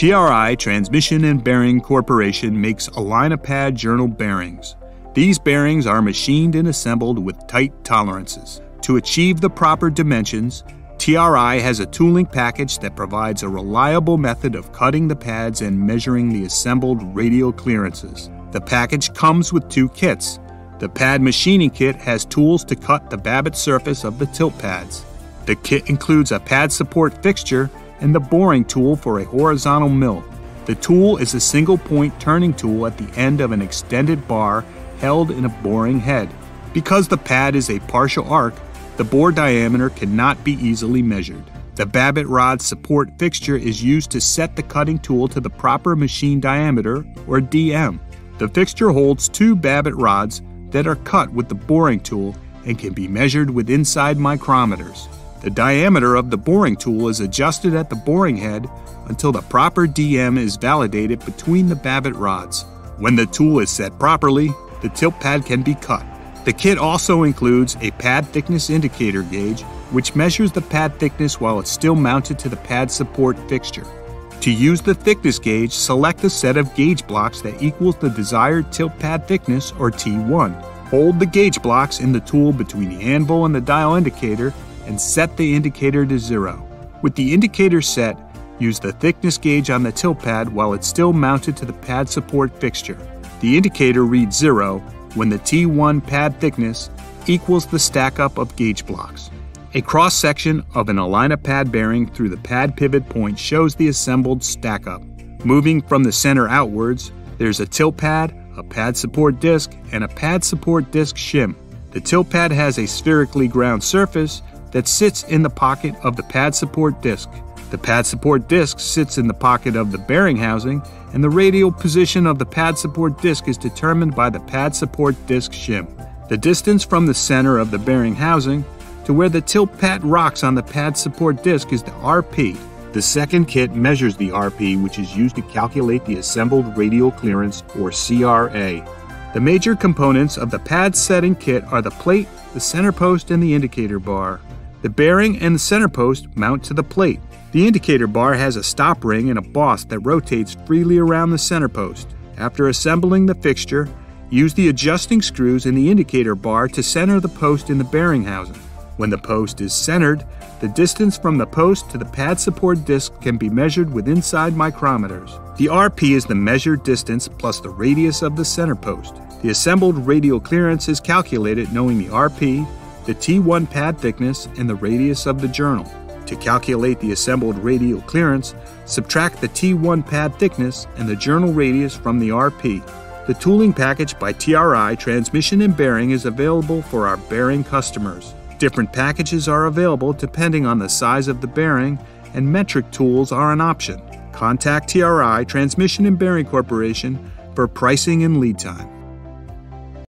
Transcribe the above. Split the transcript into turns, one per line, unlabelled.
TRI Transmission and Bearing Corporation makes Alignapad journal bearings. These bearings are machined and assembled with tight tolerances. To achieve the proper dimensions, TRI has a tooling package that provides a reliable method of cutting the pads and measuring the assembled radial clearances. The package comes with two kits. The pad machining kit has tools to cut the babbitt surface of the tilt pads. The kit includes a pad support fixture and the boring tool for a horizontal mill. The tool is a single point turning tool at the end of an extended bar held in a boring head. Because the pad is a partial arc, the bore diameter cannot be easily measured. The Babbitt rod support fixture is used to set the cutting tool to the proper machine diameter, or DM. The fixture holds two Babbitt rods that are cut with the boring tool and can be measured with inside micrometers. The diameter of the boring tool is adjusted at the boring head until the proper DM is validated between the Babbitt rods. When the tool is set properly, the tilt pad can be cut. The kit also includes a pad thickness indicator gauge, which measures the pad thickness while it's still mounted to the pad support fixture. To use the thickness gauge, select a set of gauge blocks that equals the desired tilt pad thickness, or T1. Hold the gauge blocks in the tool between the anvil and the dial indicator and set the indicator to zero. With the indicator set, use the thickness gauge on the tilt pad while it's still mounted to the pad support fixture. The indicator reads 0 when the T1 pad thickness equals the stack up of gauge blocks. A cross section of an Alignapad bearing through the pad pivot point shows the assembled stack up. Moving from the center outwards, there's a tilt pad, a pad support disc, and a pad support disc shim. The tilt pad has a spherically ground surface that sits in the pocket of the pad support disc. The pad support disc sits in the pocket of the bearing housing, and the radial position of the pad support disc is determined by the pad support disc shim. The distance from the center of the bearing housing to where the tilt pad rocks on the pad support disc is the RP. The second kit measures the RP, which is used to calculate the assembled radial clearance, or CRA. The major components of the pad setting kit are the plate, the center post, and the indicator bar. The bearing and the center post mount to the plate. The indicator bar has a stop ring and a boss that rotates freely around the center post. After assembling the fixture, use the adjusting screws in the indicator bar to center the post in the bearing housing. When the post is centered, the distance from the post to the pad support disc can be measured with inside micrometers. The RP is the measured distance plus the radius of the center post. The assembled radial clearance is calculated knowing the RP, the T1 pad thickness, and the radius of the journal. To calculate the assembled radial clearance, subtract the T1 pad thickness and the journal radius from the RP. The tooling package by TRI Transmission and Bearing is available for our bearing customers. Different packages are available depending on the size of the bearing, and metric tools are an option. Contact TRI Transmission and Bearing Corporation for pricing and lead time.